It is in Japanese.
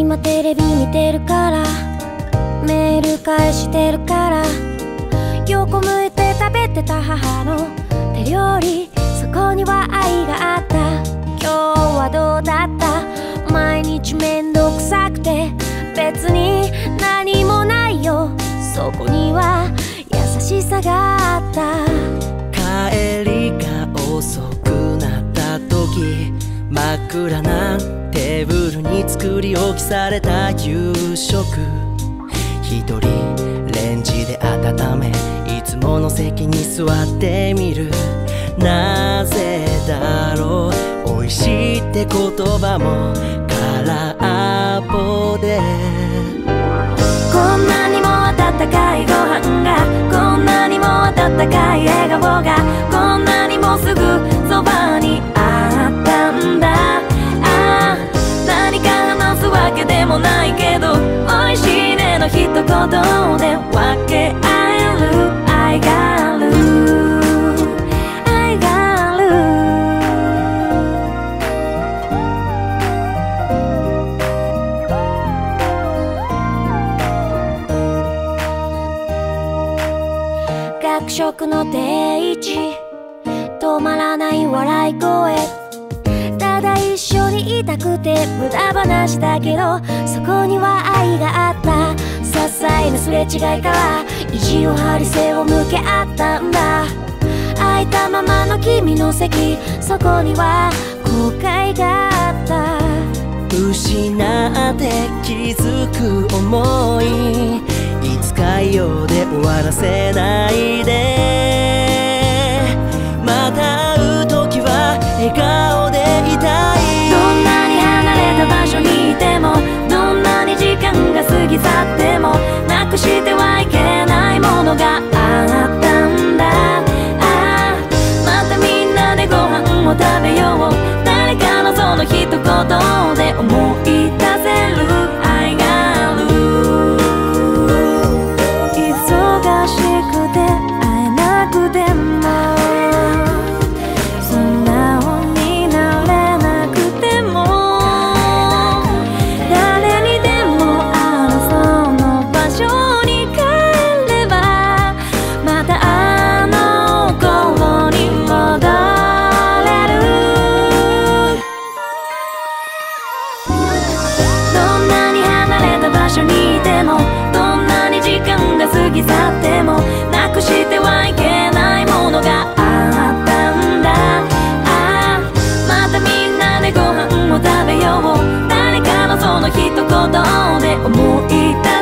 いてるから。メール返してるから。横向いて食べてた母の手料理。そこには愛があった。今日はどうだった？毎日めんどくさくて。別に何もないよ。そこには優しさがあった。帰りが遅くなった時。真っ暗なテーブルに作り置きされた夕食。一人レンジで温めいつもの席に座ってみる。なぜだろう？美味しいって言葉も一言で分け合える愛がある愛がある学食の定位置。止まらない笑い声。ただ一緒にいたくて無駄話だけどそこには愛があった些細なすれ違いから意地を張り背を向け合ったんだ。空いたままの君の席そこには後悔があった。失って気づく思いいつかようで終わらせないで。なでご飯を食べようで思い出